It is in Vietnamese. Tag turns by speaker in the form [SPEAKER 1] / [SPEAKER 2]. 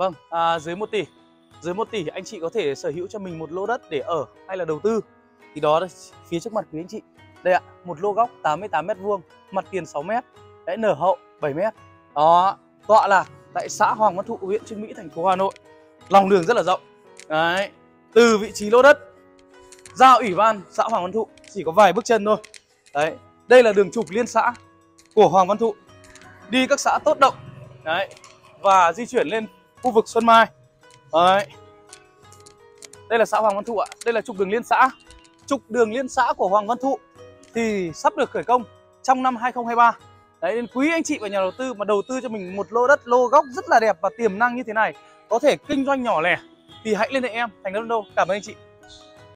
[SPEAKER 1] Vâng, à, dưới 1 tỷ. Dưới 1 tỷ anh chị có thể sở hữu cho mình một lô đất để ở hay là đầu tư. Thì đó là phía trước mặt quý anh chị. Đây ạ, một lô góc 88 m vuông mặt tiền 6 m Đấy, nở hậu 7 m Đó, tọa là tại xã Hoàng Văn Thụ, huyện Trương Mỹ, thành phố Hà Nội. Lòng đường rất là rộng. Đấy, từ vị trí lô đất ra ủy ban xã Hoàng Văn Thụ chỉ có vài bước chân thôi. Đấy, đây là đường trục liên xã của Hoàng Văn Thụ. Đi các xã tốt động. Đấy, và di chuyển lên khu vực Xuân Mai. Đấy. Đây là xã Hoàng Văn Thụ ạ. Đây là trục đường liên xã. Trục đường liên xã của Hoàng Văn Thụ Thì sắp được khởi công trong năm 2023 Đấy, nên quý anh chị và nhà đầu tư mà đầu tư cho mình một lô đất, lô góc rất là đẹp và tiềm năng như thế này, Có thể kinh doanh nhỏ lẻ Thì hãy liên hệ em, Thành Đông Đô Cảm ơn anh chị.